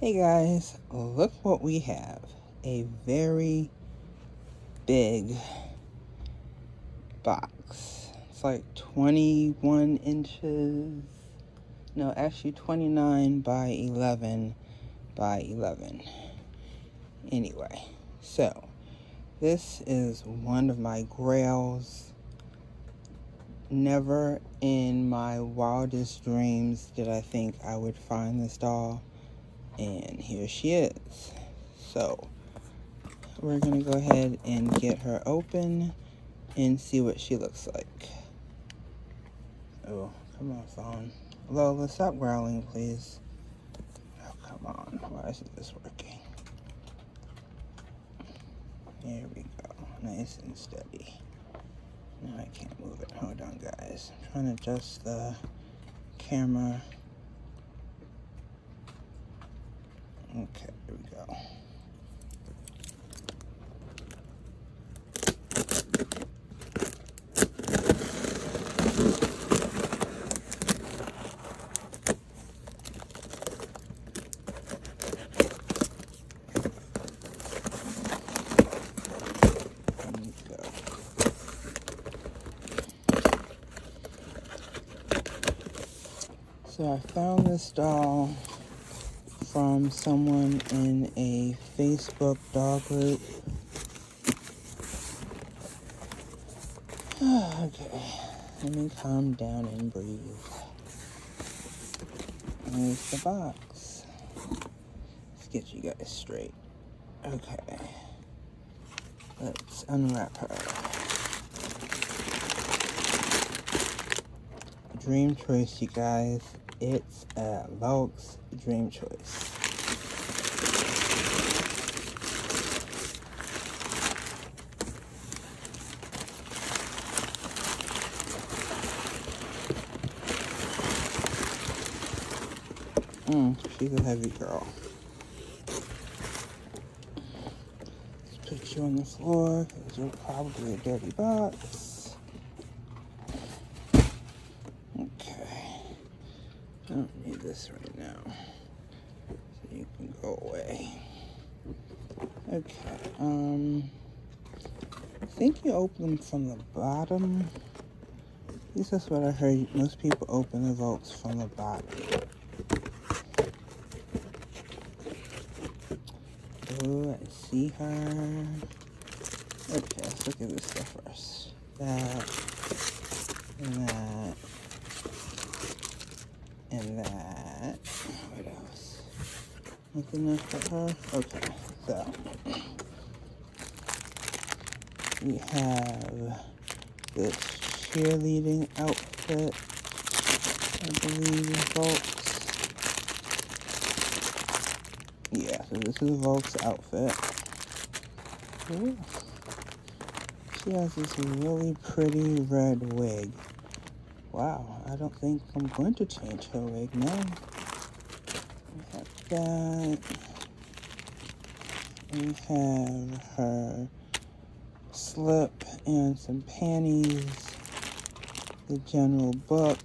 Hey guys, look what we have. A very big box. It's like 21 inches. No, actually 29 by 11 by 11. Anyway, so this is one of my grails. Never in my wildest dreams did I think I would find this doll and here she is. So we're gonna go ahead and get her open and see what she looks like. Oh, come on phone. Lola, stop growling please. Oh, come on, why isn't this working? There we go, nice and steady. Now I can't move it, hold on guys. I'm trying to adjust the camera Okay, here we go. So I found this doll from someone in a Facebook dog group. okay, let me calm down and breathe. There's the box. Let's get you guys straight. Okay, let's unwrap her. Dream choice, you guys. It's a Volks Dream Choice. Mm, she's a heavy girl. Let's put you on the floor you're probably a dirty box. I don't need this right now. So you can go away. Okay, um, I think you open them from the bottom. At least that's what I heard. Most people open the Volks from the bottom. Oh, I see her. Okay, let's look at this stuff first. That, and that and that. What else? Nothing else for her? Okay, so we have this cheerleading outfit, I believe, Volks. Yeah, so this is Volks outfit. Ooh. She has this really pretty red wig. Wow, I don't think I'm going to change her wig now. We have that. We have her slip and some panties. The general book.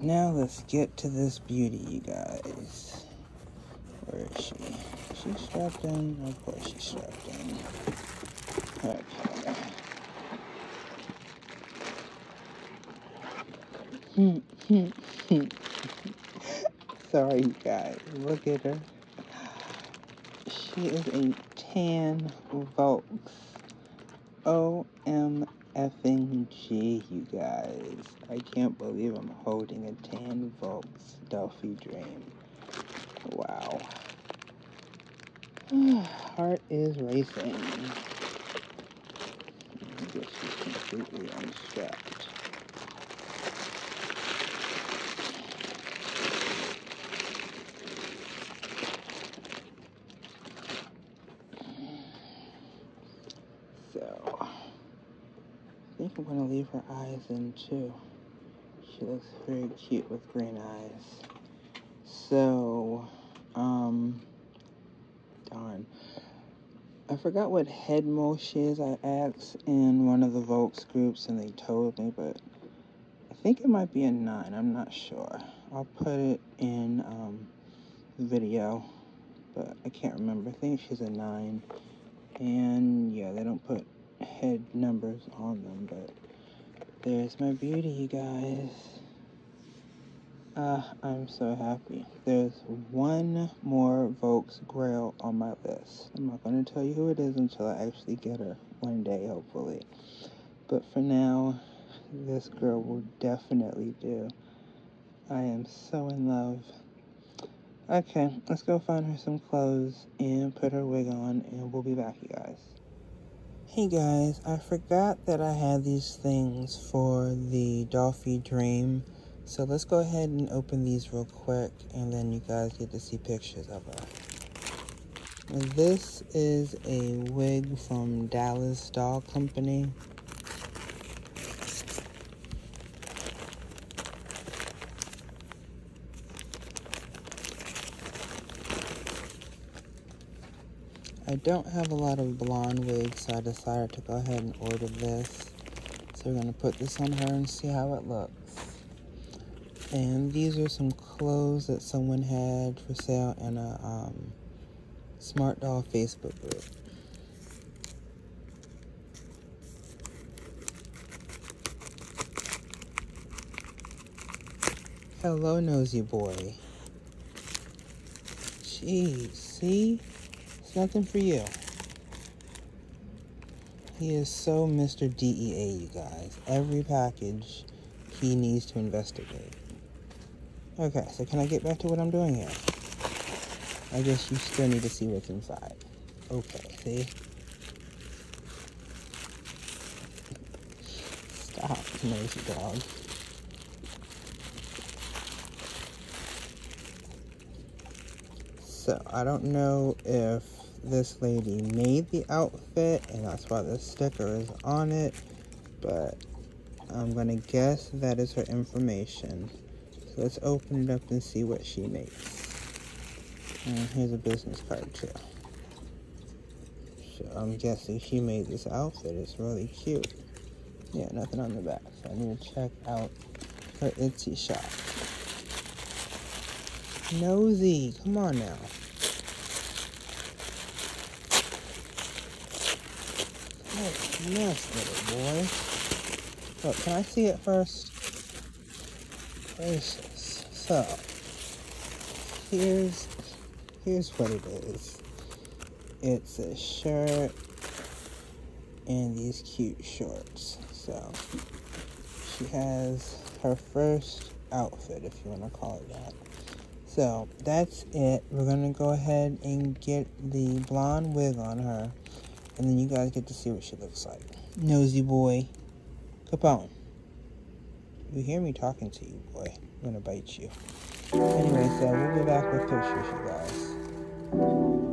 Now let's get to this beauty, you guys. Where is she? She's strapped in? Of course she's strapped in. Okay. Sorry, you guys. Look at her. She is a tan Volks. O-M effing G, you guys. I can't believe I'm holding a tan Volks Dollfie Dream. Wow. Heart is racing. I guess she's completely unstrapped. think I'm to leave her eyes in too. She looks very cute with green eyes. So, um, darn. I forgot what head mold is. I asked in one of the Volks groups and they told me, but I think it might be a 9. I'm not sure. I'll put it in um, video, but I can't remember. I think she's a 9. And yeah, they don't put head numbers on them, but there's my beauty, you guys. Uh, I'm so happy. There's one more Volks Grail on my list. I'm not going to tell you who it is until I actually get her one day, hopefully. But for now, this girl will definitely do. I am so in love. Okay, let's go find her some clothes and put her wig on, and we'll be back, you guys. Hey guys, I forgot that I had these things for the Dollfie Dream. So let's go ahead and open these real quick, and then you guys get to see pictures of her. This is a wig from Dallas Doll Company. I don't have a lot of blonde wigs, so I decided to go ahead and order this. So we're going to put this on her and see how it looks. And these are some clothes that someone had for sale in a um, Smart Doll Facebook group. Hello, nosy boy. Jeez, see? It's nothing for you. He is so Mr. DEA, you guys. Every package he needs to investigate. Okay, so can I get back to what I'm doing here? I guess you still need to see what's inside. Okay, see? Stop, nosy dog. So, I don't know if this lady made the outfit and that's why the sticker is on it but I'm gonna guess that is her information. So let's open it up and see what she makes. And here's a business card too. So I'm guessing she made this outfit. It's really cute. Yeah nothing on the back. So I need to check out her Etsy shop nosy come on now Oh, nice little boy. Look, can I see it first? Gracious. So, here's, here's what it is. It's a shirt and these cute shorts. So, she has her first outfit, if you want to call it that. So, that's it. We're going to go ahead and get the blonde wig on her and then you guys get to see what she looks like. Nosy boy. Capone. You hear me talking to you, boy. I'm gonna bite you. Anyway, so we'll be back with pictures, you guys.